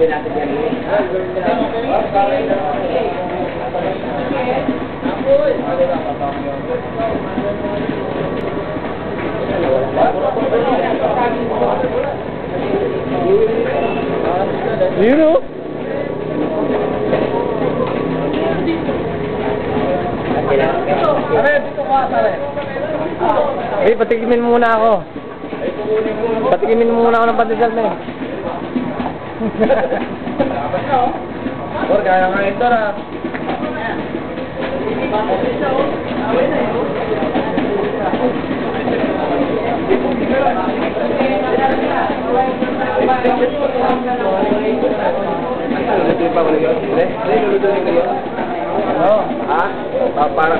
din natin yan. Yun o. Pare, dito ka, pare. Eh, patikimin muna ako. Patikimin muna ako ng pandesal na eh. Porque a la maestra... No, ah, para